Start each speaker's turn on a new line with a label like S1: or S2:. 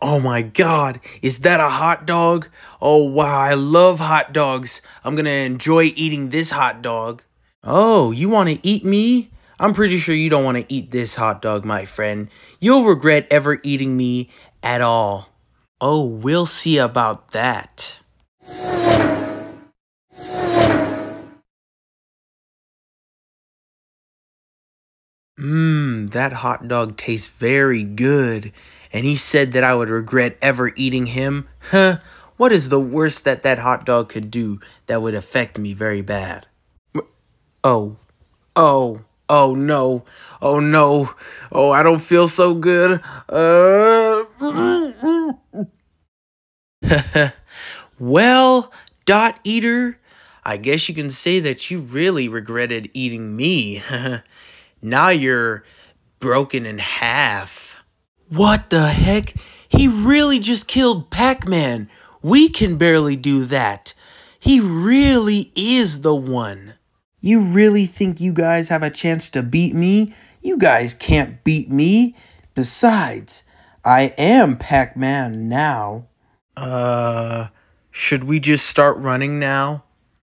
S1: Oh my god, is that a hot dog? Oh wow, I love hot dogs. I'm gonna enjoy eating this hot dog. Oh, you wanna eat me? I'm pretty sure you don't wanna eat this hot dog, my friend. You'll regret ever eating me at all. Oh, we'll see about that. Mmm, that hot dog tastes very good. And he said that I would regret ever eating him. Huh, what is the worst that that hot dog could do that would affect me very bad? Oh, oh, oh no, oh no, oh I don't feel so good. Uh... well, Dot Eater, I guess you can say that you really regretted eating me. Now you're broken in half. What the heck? He really just killed Pac Man. We can barely do that. He really is the one. You really think you guys have a chance to beat me? You guys can't beat me. Besides, I am Pac Man now. Uh, should we just start running now?